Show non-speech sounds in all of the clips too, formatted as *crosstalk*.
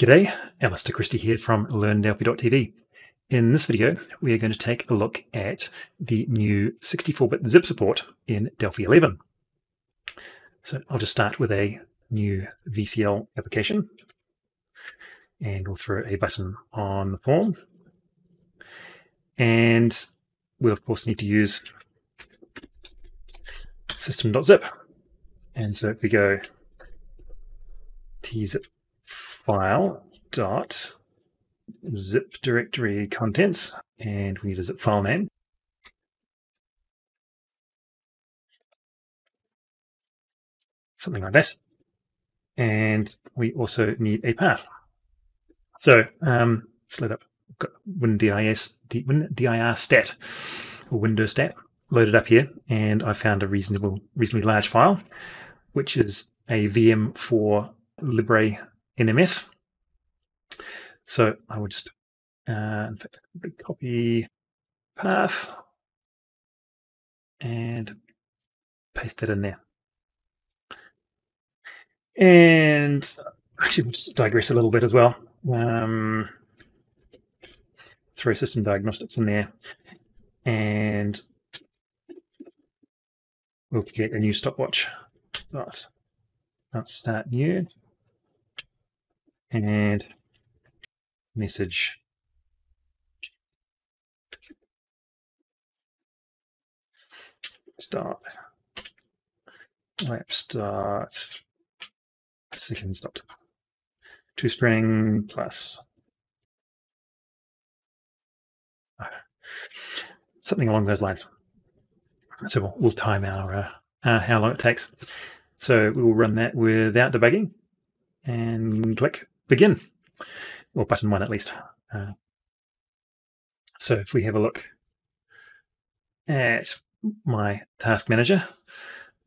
G'day, Alister Christie here from LearnDelphi.tv. In this video, we are going to take a look at the new 64-bit zip support in Delphi 11. So I'll just start with a new VCL application, and we'll throw a button on the form. And we'll of course need to use system.zip. And so if we go tzip file dot zip directory contents, and we need a zip file name. Something like that. And we also need a path. So um, let's load up WinDIS, WinDirStat or Windows stat loaded up here, and I found a reasonable, reasonably large file, which is a VM for Libre NMS. So I will just, uh, in copy path and paste that in there. And actually, we'll just digress a little bit as well. Um, throw system diagnostics in there, and we'll get a new stopwatch. Dot, dot start new and message. Start lap start Second dot to string plus. Something along those lines. So we'll, we'll time our uh, uh, how long it takes. So we will run that without debugging. And click begin, or button one at least. Uh, so if we have a look at my task manager,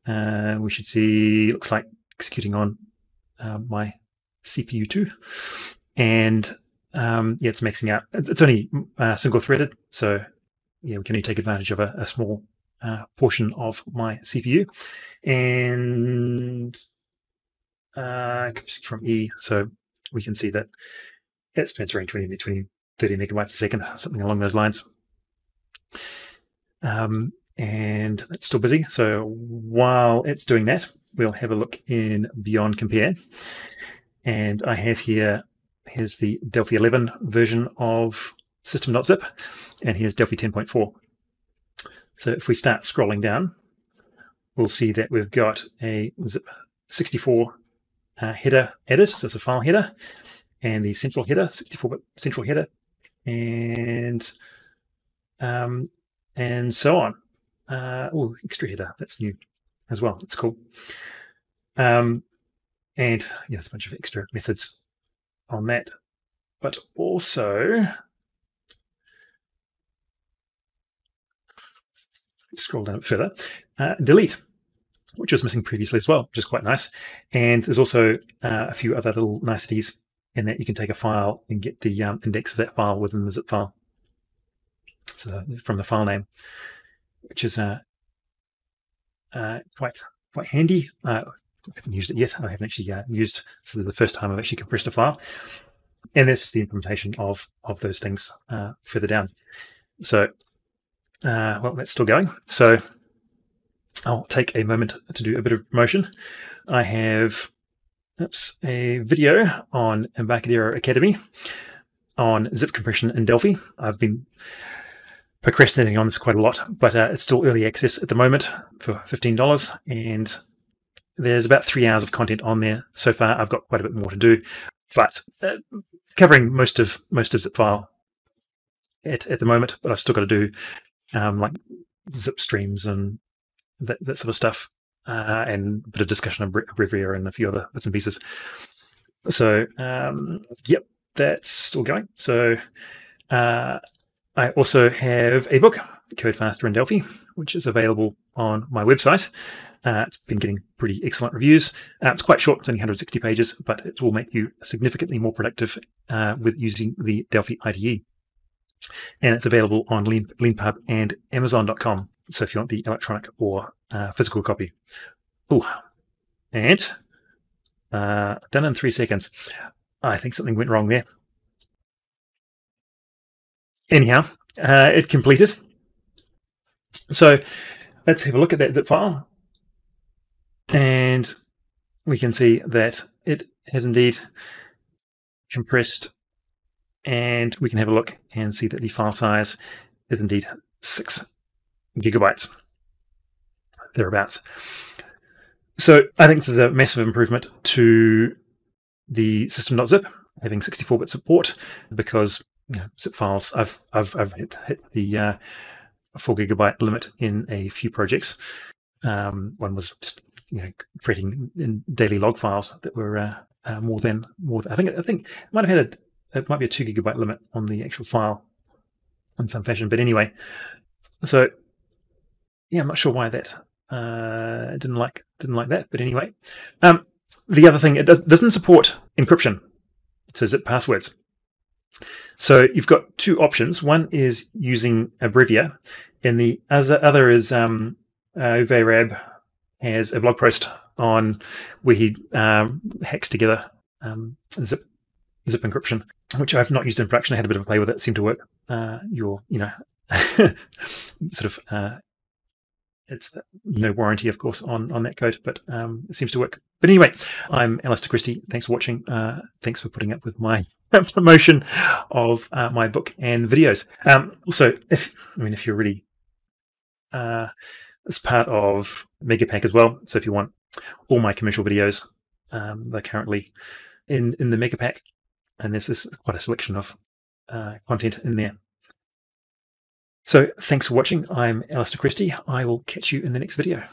uh, we should see it looks like executing on uh, my CPU2, and um, yeah, it's maxing out. It's only uh, single threaded, so yeah, we can only take advantage of a, a small uh, portion of my CPU, and uh, from E, so we can see that it's transferring 20, 20 30 megabytes a second, something along those lines. Um, and it's still busy. So while it's doing that, we'll have a look in Beyond Compare. And I have here, here's the Delphi 11 version of system.zip, and here's Delphi 10.4. So if we start scrolling down, we'll see that we've got a zip 64 uh, header edit, so it's a file header, and the central header, 64-bit central header, and um, and so on. Uh, oh, extra header, that's new as well. That's cool. Um, and yeah, there's a bunch of extra methods on that. But also, scroll down further, uh, delete which was missing previously as well, which is quite nice. And there's also uh, a few other little niceties in that you can take a file and get the um, index of that file within the zip file. So from the file name, which is uh, uh, quite quite handy. Uh, I haven't used it yet. I haven't actually uh, used. So the first time I've actually compressed a file, and this is the implementation of of those things uh, further down. So, well, that's still going. So I'll take a moment to do a bit of promotion. I have oops, a video on Embarcadero Academy on zip compression in Delphi. I've been procrastinating on this quite a lot, but uh, it's still early access at the moment for $15. And there's about three hours of content on there so far. I've got quite a bit more to do, but uh, covering most of most of zip file at, at the moment, but I've still got to do um, like zip streams and that, that sort of stuff, uh, and a bit of discussion of Abbrevia and a few other bits and pieces. So, um, yep, that's still going. So, uh, I also have a book, Code Faster in Delphi, which is available on my website. Uh, it's been getting pretty excellent reviews. Uh, it's quite short, it's only 160 pages, but it will make you significantly more productive uh, with using the Delphi IDE. And it's available on Lean, Leanpub and Amazon.com. So if you want the electronic or uh, physical copy. Oh, and uh, done in three seconds. I think something went wrong there. Anyhow, uh, it completed. So let's have a look at that zip file. And we can see that it has indeed compressed and we can have a look and see that the file size is indeed six gigabytes thereabouts. So I think this is a massive improvement to the system.zip having 64-bit support because you know, zip files I've I've I've hit, hit the uh, four gigabyte limit in a few projects. Um, one was just you know creating daily log files that were uh, uh, more than more. Than, I think I think it might have had a it might be a two gigabyte limit on the actual file in some fashion. But anyway, so yeah, I'm not sure why that uh, didn't like didn't like that. But anyway, um, the other thing it does doesn't support encryption. Says it passwords. So you've got two options. One is using Abbrevia, and the other is um, uh, Uwe Raabe has a blog post on where he um, hacks together um, zip zip encryption, which I've not used in production. I had a bit of a play with it; it seemed to work. Uh, your, you know, *laughs* sort of uh, it's no warranty, of course, on on that code, but um, it seems to work. But anyway, I'm Alister Christie. Thanks for watching. Uh, thanks for putting up with my *laughs* promotion of uh, my book and videos. Um, also, if I mean, if you're really uh, as part of Megapack as well, so if you want all my commercial videos, um, they're currently in in the Megapack, and there's this quite a selection of uh, content in there. So thanks for watching. I'm Alister Christie. I will catch you in the next video.